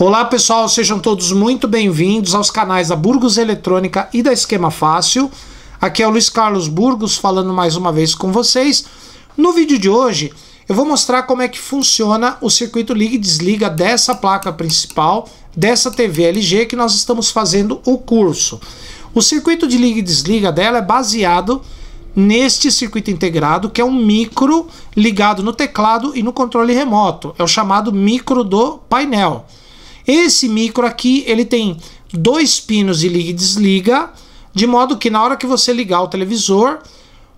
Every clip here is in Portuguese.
Olá pessoal, sejam todos muito bem-vindos aos canais da Burgos Eletrônica e da Esquema Fácil. Aqui é o Luiz Carlos Burgos falando mais uma vez com vocês. No vídeo de hoje eu vou mostrar como é que funciona o circuito liga e desliga dessa placa principal, dessa TV LG que nós estamos fazendo o curso. O circuito de liga e desliga dela é baseado neste circuito integrado, que é um micro ligado no teclado e no controle remoto. É o chamado micro do painel. Esse micro aqui, ele tem dois pinos de liga e desliga, de modo que na hora que você ligar o televisor,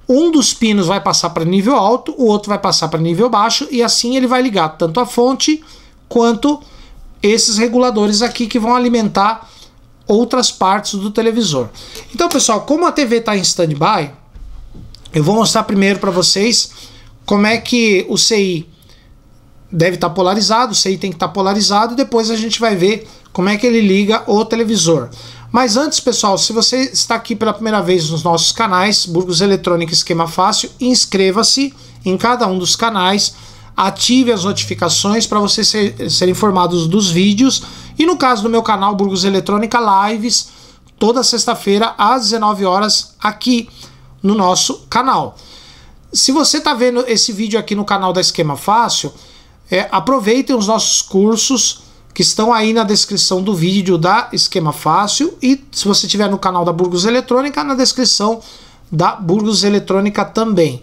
um dos pinos vai passar para nível alto, o outro vai passar para nível baixo, e assim ele vai ligar tanto a fonte quanto esses reguladores aqui que vão alimentar outras partes do televisor. Então, pessoal, como a TV está em standby, eu vou mostrar primeiro para vocês como é que o CI deve estar tá polarizado, o CI tem que estar tá polarizado depois a gente vai ver como é que ele liga o televisor. Mas antes, pessoal, se você está aqui pela primeira vez nos nossos canais, Burgos Eletrônica Esquema Fácil, inscreva-se em cada um dos canais, ative as notificações para você ser, ser informado dos vídeos e no caso do meu canal Burgos Eletrônica Lives, toda sexta-feira às 19 horas aqui no nosso canal. Se você está vendo esse vídeo aqui no canal da Esquema Fácil, é, aproveitem os nossos cursos que estão aí na descrição do vídeo da Esquema Fácil e se você estiver no canal da Burgos Eletrônica, na descrição da Burgos Eletrônica também.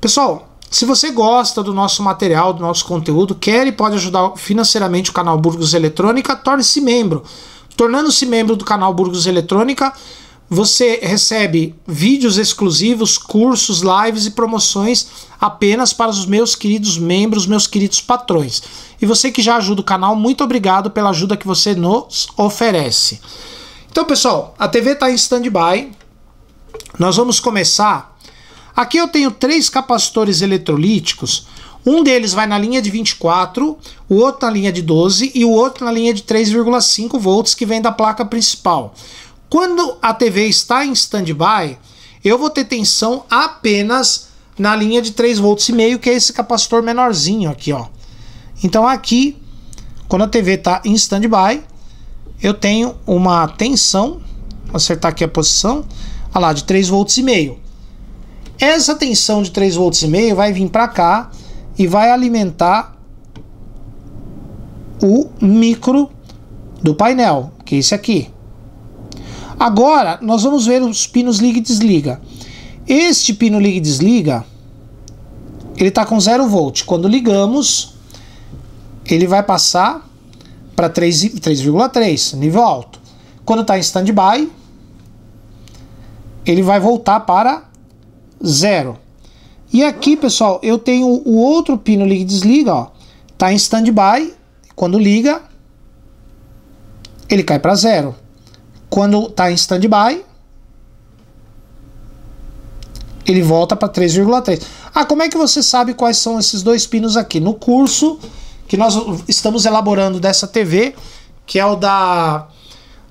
Pessoal, se você gosta do nosso material, do nosso conteúdo, quer e pode ajudar financeiramente o canal Burgos Eletrônica, torne-se membro. Tornando-se membro do canal Burgos Eletrônica, você recebe vídeos exclusivos, cursos, lives e promoções apenas para os meus queridos membros, meus queridos patrões. E você que já ajuda o canal, muito obrigado pela ajuda que você nos oferece. Então, pessoal, a TV está em standby. Nós vamos começar. Aqui eu tenho três capacitores eletrolíticos. Um deles vai na linha de 24, o outro na linha de 12 e o outro na linha de 3,5 volts que vem da placa principal. Quando a TV está em standby, eu vou ter tensão apenas na linha de 3 volts que é esse capacitor menorzinho aqui, ó. Então aqui, quando a TV está em standby, eu tenho uma tensão, vou acertar aqui a posição, olha lá, de 3 volts. Essa tensão de 3 volts vai vir para cá e vai alimentar o micro do painel, que é esse aqui. Agora, nós vamos ver os pinos liga e desliga. Este pino liga e desliga, ele está com 0 volt. Quando ligamos, ele vai passar para 3,3, nível alto. Quando está em standby, ele vai voltar para zero. E aqui, pessoal, eu tenho o outro pino liga e desliga, ó. Tá em standby, quando liga, ele cai para zero. Quando está em standby, ele volta para 3,3. Ah, como é que você sabe quais são esses dois pinos aqui? No curso que nós estamos elaborando dessa TV, que é o da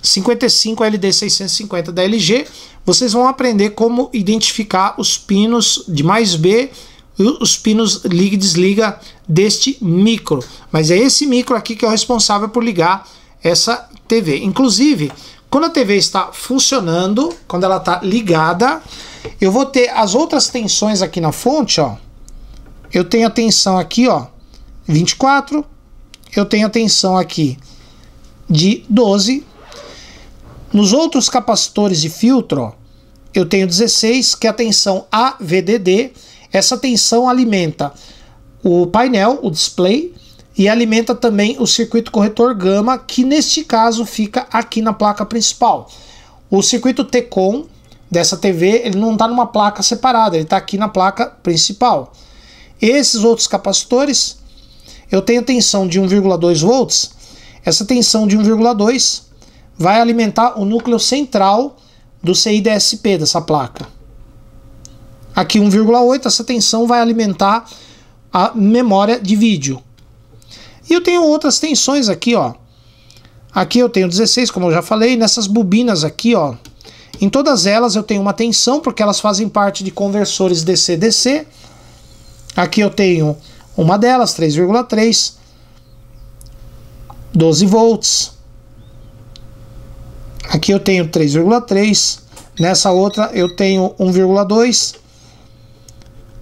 55 LD650 da LG, vocês vão aprender como identificar os pinos de mais B e os pinos liga e desliga deste micro. Mas é esse micro aqui que é o responsável por ligar essa TV. Inclusive, quando a TV está funcionando, quando ela está ligada, eu vou ter as outras tensões aqui na fonte, ó. Eu tenho a tensão aqui, ó, 24. Eu tenho a tensão aqui de 12. Nos outros capacitores de filtro, ó, eu tenho 16, que é a tensão AVDD. Essa tensão alimenta o painel, o display, e alimenta também o circuito corretor gama, que neste caso fica aqui na placa principal. O circuito T-CON dessa TV, ele não está numa placa separada, ele está aqui na placa principal. Esses outros capacitores, eu tenho tensão de 1,2 volts, essa tensão de 1,2 vai alimentar o núcleo central do CIDSP dessa placa. Aqui 1,8, essa tensão vai alimentar a memória de vídeo. E eu tenho outras tensões aqui, ó. Aqui eu tenho 16, como eu já falei, nessas bobinas aqui, ó. Em todas elas eu tenho uma tensão, porque elas fazem parte de conversores DC-DC. Aqui eu tenho uma delas, 3,3. 12 volts. Aqui eu tenho 3,3. Nessa outra eu tenho 1,2.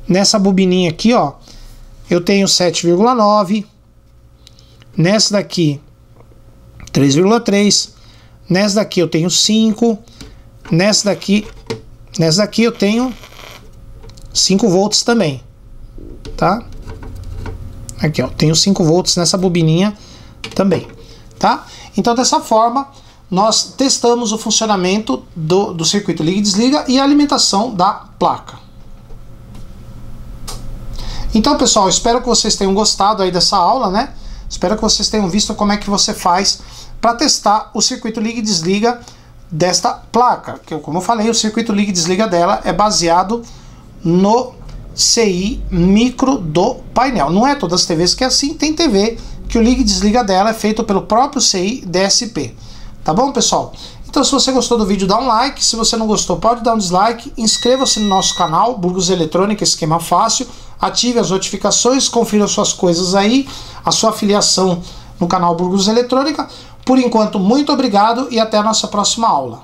Nessa bobininha aqui, ó, eu tenho 7,9. Nessa daqui, 3,3. Nessa daqui eu tenho 5. Nessa daqui, nessa daqui eu tenho 5 volts também, tá? Aqui, ó, tenho 5 volts nessa bobininha também, tá? Então, dessa forma, nós testamos o funcionamento do, do circuito liga e desliga e a alimentação da placa. Então, pessoal, espero que vocês tenham gostado aí dessa aula, né? Espero que vocês tenham visto como é que você faz para testar o circuito liga e desliga desta placa. Que, como eu falei, o circuito liga e desliga dela é baseado no CI micro do painel. Não é todas as TVs que é assim, tem TV que o liga e desliga dela é feito pelo próprio CI DSP. Tá bom, pessoal? Então, se você gostou do vídeo, dá um like. Se você não gostou, pode dar um dislike. Inscreva-se no nosso canal, Burgos Eletrônica, esquema fácil. Ative as notificações, confira suas coisas aí, a sua afiliação no canal Burgos Eletrônica. Por enquanto, muito obrigado e até a nossa próxima aula.